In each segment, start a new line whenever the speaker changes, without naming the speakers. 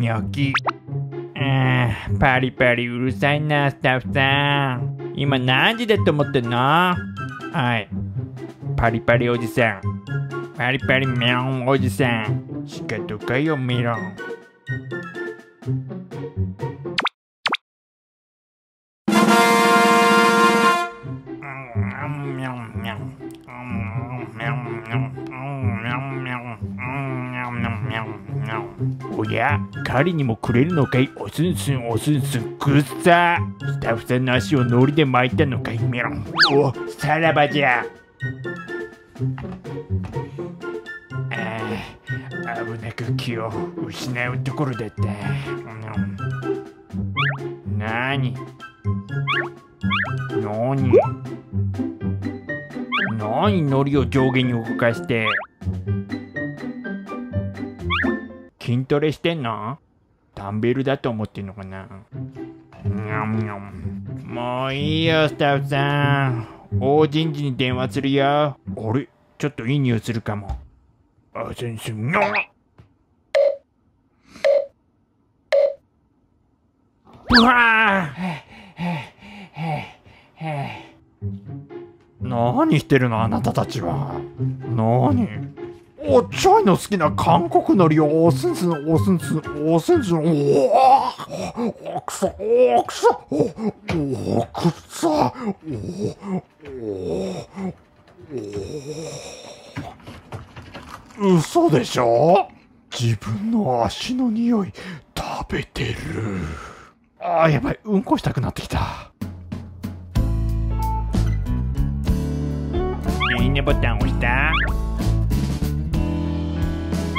ニョキあーパリパリうるさいなスタッフさん今何時だと思ってんのはいパリパリおじさんパリパリメロンおじさん仕方かよメロンおや狩りにもくれるのかい？おすんすんおすんすん。くっさスタッフさんの足をノリで巻いたのかい？メロン。おさらばじゃ。あ危なく気を失うところだった、うん、なになになにノリを上下に動かして。筋トレしてんの？ダンベルだと思ってんのかな？もういいよスタッフさん。大人事に電話するよ。あれ？ちょっといい匂いするかも。あ先生にょうわ何してるのあなたたちは？何？おっちゃいの好きな韓国のりをおすんすんおすんすんおすんすんおおくそおくそおおくそおお嘘でしょ自分の足の匂い食べてるあーやばいうんこしたくなってきたいいねボタン押した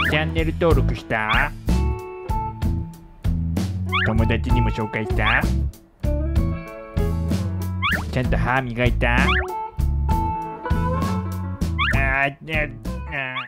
チャンネル登録した？友達にも紹介した？ちゃんと歯磨いた？あーあ